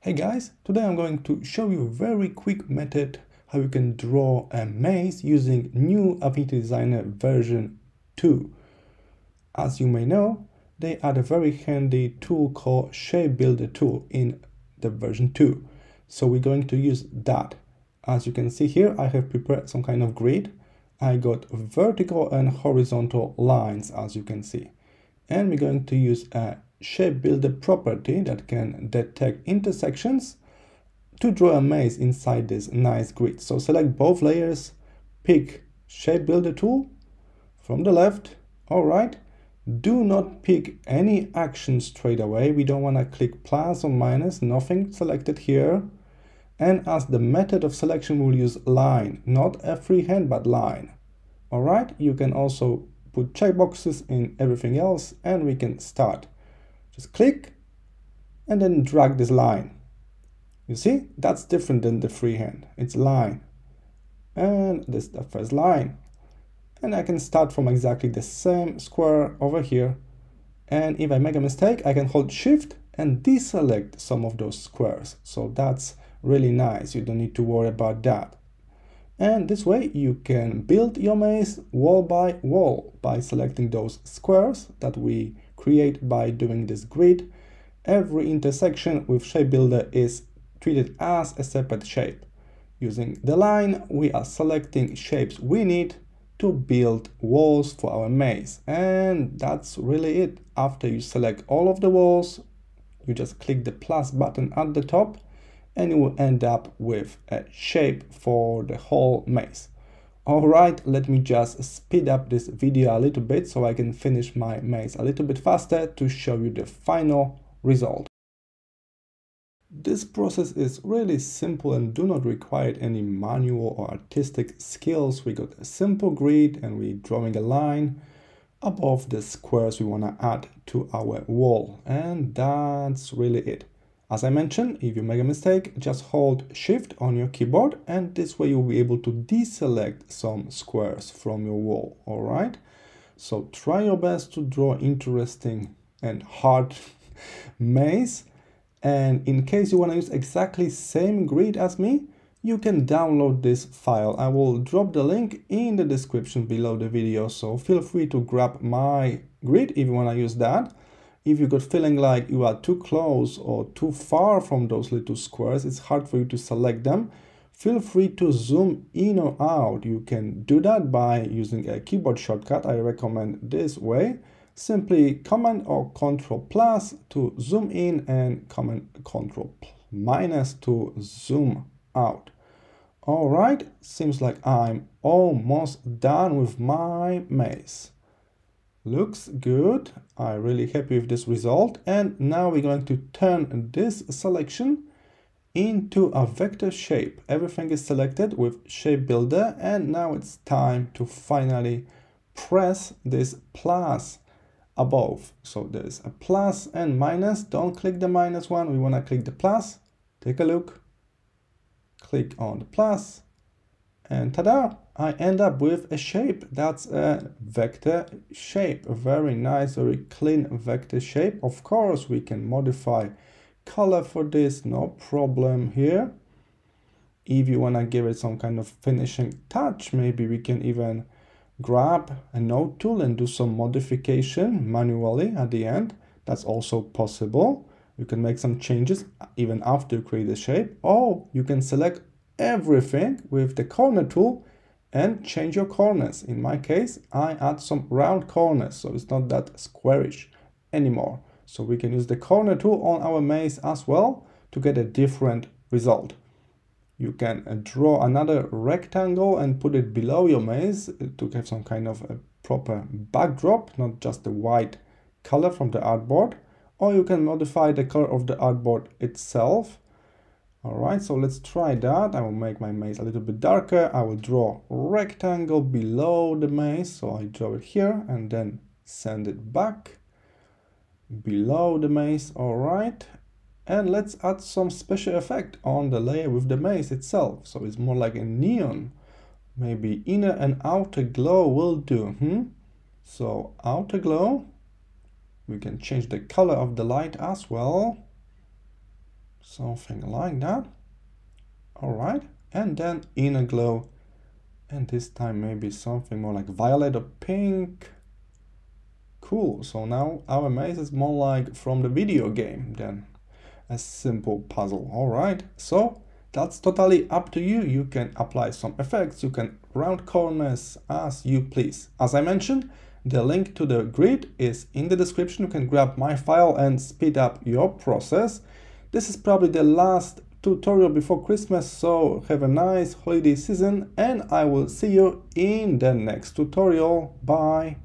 Hey guys, today I'm going to show you a very quick method how you can draw a maze using new Affinity Designer version 2. As you may know, they add a very handy tool called Shape Builder tool in the version 2. So we're going to use that. As you can see here, I have prepared some kind of grid. I got vertical and horizontal lines, as you can see. And we're going to use a shape builder property that can detect intersections to draw a maze inside this nice grid. So select both layers, pick shape builder tool from the left or right. Do not pick any action straight away. We don't want to click plus or minus, nothing selected here. And as the method of selection, we'll use line, not a freehand, but line. All right, you can also put checkboxes in everything else and we can start. Just click and then drag this line. You see, that's different than the freehand. It's line. And this is the first line. And I can start from exactly the same square over here. And if I make a mistake, I can hold shift and deselect some of those squares. So that's really nice. You don't need to worry about that. And this way you can build your maze wall by wall by selecting those squares that we create by doing this grid, every intersection with shape builder is treated as a separate shape. Using the line, we are selecting shapes we need to build walls for our maze. And that's really it. After you select all of the walls, you just click the plus button at the top and you will end up with a shape for the whole maze. Alright, let me just speed up this video a little bit so I can finish my maze a little bit faster to show you the final result. This process is really simple and do not require any manual or artistic skills. We got a simple grid and we're drawing a line above the squares we want to add to our wall. And that's really it. As I mentioned, if you make a mistake, just hold shift on your keyboard and this way you'll be able to deselect some squares from your wall, alright? So try your best to draw interesting and hard maze and in case you want to use exactly same grid as me, you can download this file. I will drop the link in the description below the video, so feel free to grab my grid if you want to use that if you got feeling like you are too close or too far from those little squares, it's hard for you to select them, feel free to zoom in or out. You can do that by using a keyboard shortcut. I recommend this way. Simply Command or Control plus to zoom in and Command Control minus to zoom out. All right, seems like I'm almost done with my maze looks good. I'm really happy with this result. And now we're going to turn this selection into a vector shape. Everything is selected with shape builder. And now it's time to finally press this plus above. So there's a plus and minus. Don't click the minus one. We want to click the plus. Take a look. Click on the plus and ta-da I end up with a shape. That's a vector shape. A very nice very clean vector shape. Of course we can modify color for this. No problem here. If you want to give it some kind of finishing touch maybe we can even grab a node tool and do some modification manually at the end. That's also possible. You can make some changes even after you create the shape. Or you can select everything with the corner tool and change your corners. In my case, I add some round corners, so it's not that squarish anymore. So we can use the corner tool on our maze as well to get a different result. You can uh, draw another rectangle and put it below your maze to have some kind of a proper backdrop, not just the white color from the artboard. Or you can modify the color of the artboard itself all right, so let's try that. I will make my maze a little bit darker. I will draw rectangle below the maze. So I draw it here and then send it back below the maze. All right. And let's add some special effect on the layer with the maze itself. So it's more like a neon. Maybe inner and outer glow will do. Hmm? So outer glow, we can change the color of the light as well something like that. All right. And then inner glow. And this time maybe something more like violet or pink. Cool. So now our maze is more like from the video game than a simple puzzle. All right. So that's totally up to you. You can apply some effects. You can round corners as you please. As i mentioned the link to the grid is in the description. You can grab my file and speed up your process this is probably the last tutorial before Christmas, so have a nice holiday season and I will see you in the next tutorial. Bye!